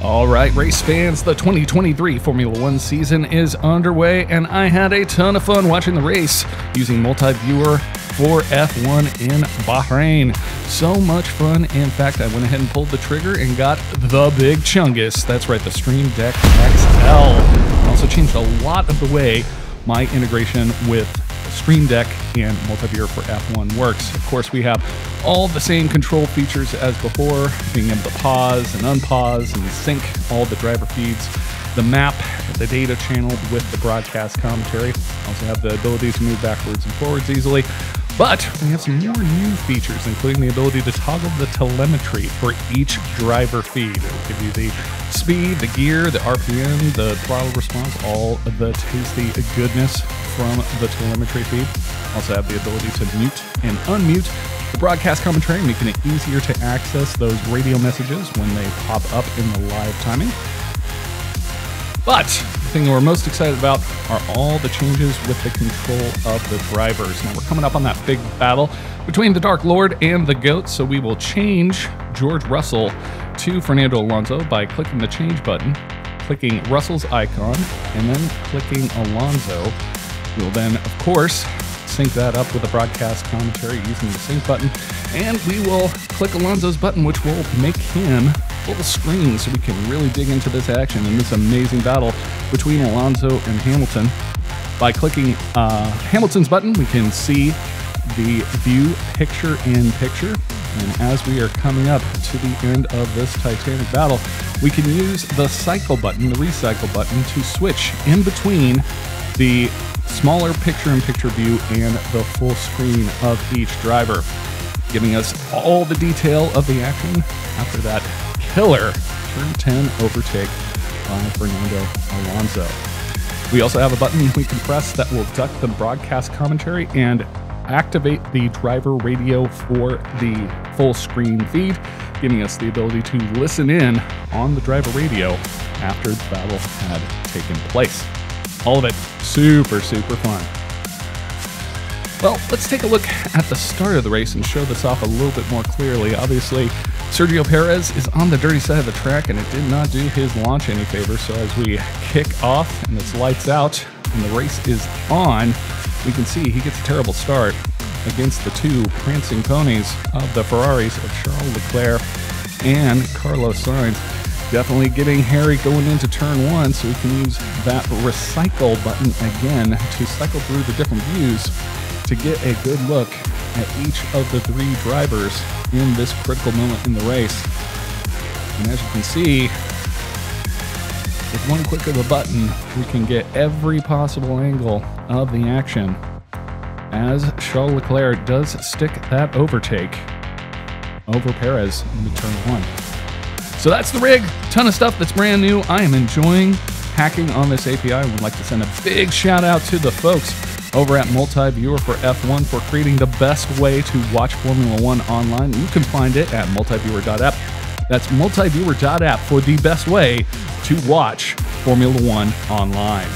All right, race fans, the 2023 Formula One season is underway, and I had a ton of fun watching the race using MultiViewer for F1 in Bahrain. So much fun. In fact, I went ahead and pulled the trigger and got the big chungus. That's right, the Stream Deck XL. Also changed a lot of the way my integration with Stream Deck and Multiviewer for F1 works. Of course, we have all the same control features as before, being able to pause and unpause and sync all the driver feeds, the map, the data channeled with the broadcast commentary. Also have the ability to move backwards and forwards easily. But we have some more new features, including the ability to toggle the telemetry for each driver feed. It will give you the speed, the gear, the RPM, the throttle response, all the tasty goodness from the telemetry feed. Also have the ability to mute and unmute the broadcast commentary, making it easier to access those radio messages when they pop up in the live timing. But the thing we're most excited about are all the changes with the control of the drivers. Now we're coming up on that big battle between the Dark Lord and the GOAT, so we will change George Russell to Fernando Alonso by clicking the change button, clicking Russell's icon, and then clicking Alonso. We'll then, of course, sync that up with the broadcast commentary using the sync button, and we will click Alonso's button, which will make him full screen so we can really dig into this action and this amazing battle between Alonso and Hamilton. By clicking uh, Hamilton's button, we can see the view picture in picture. And as we are coming up to the end of this Titanic battle, we can use the cycle button, the recycle button, to switch in between the smaller picture in picture view and the full screen of each driver, giving us all the detail of the action after that killer turn 10 overtake by Fernando Alonso. We also have a button we can press that will duck the broadcast commentary and activate the driver radio for the full screen feed, giving us the ability to listen in on the driver radio after the battle had taken place. All of it super, super fun. Well, let's take a look at the start of the race and show this off a little bit more clearly. Obviously, Sergio Perez is on the dirty side of the track and it did not do his launch any favor. So as we kick off and it's lights out and the race is on, we can see he gets a terrible start against the two prancing ponies of the Ferraris of Charles Leclerc and Carlos Sainz. Definitely getting hairy going into turn one, so we can use that recycle button again to cycle through the different views to get a good look at each of the three drivers in this critical moment in the race. And as you can see, with one click of a button, we can get every possible angle of the action as Charles Leclerc does stick that overtake over Perez into turn one. So that's the rig. Ton of stuff that's brand new. I am enjoying hacking on this API. I would like to send a big shout out to the folks over at Multiviewer for F1 for creating the best way to watch Formula One online. You can find it at multiviewer.app. That's multiviewer.app for the best way to watch Formula One online.